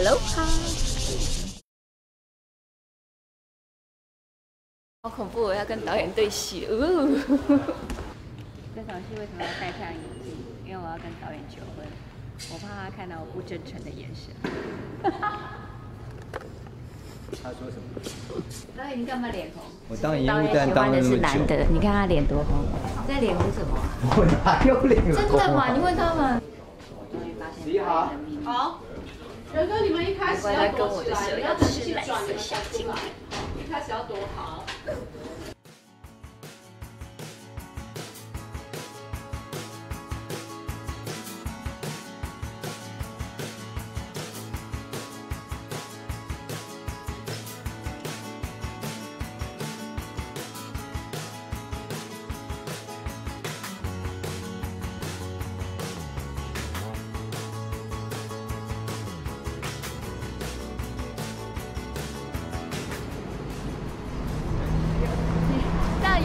怕。好恐怖！我要跟导演对戏。这场戏为什么要戴上眼镜？因为我要跟导演求婚，我怕他看到我不真诚的眼神。他说什么？导演，你干嘛脸红？我当演导员但演喜欢的当了那么久，是男的，你看他脸多红。在脸红什么啊？我哪有脸红啊真的吗？你问他们。终于发现你好导演的秘密好，仁哥，你们一开始要躲起来，你要时候要吃等戏蓝色转你们才出来，一开始要躲好。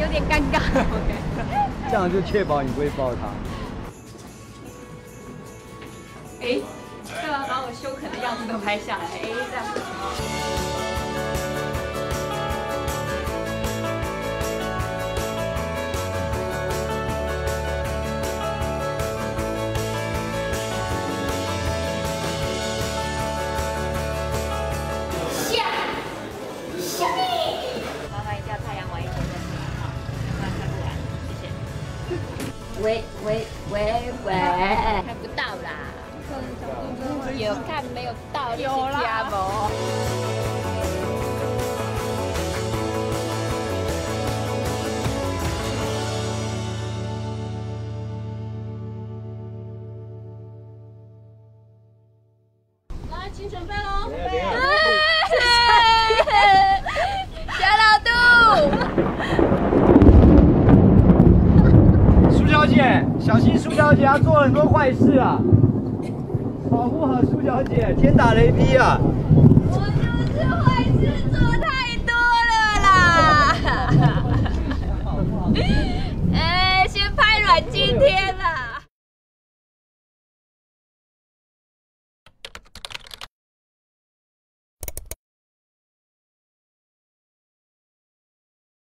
有点尴尬。这样就确保你不会抱他。哎，干嘛把我羞恳的样子都拍下来？哎，这样。喂喂喂喂，看不到啦。有看没有到？有啦。来，请准备喽。小心苏小姐，她做很多坏事啊！保护好苏小姐，天打雷劈啊！我就是坏事做太多了啦！哎，先拍阮经天了。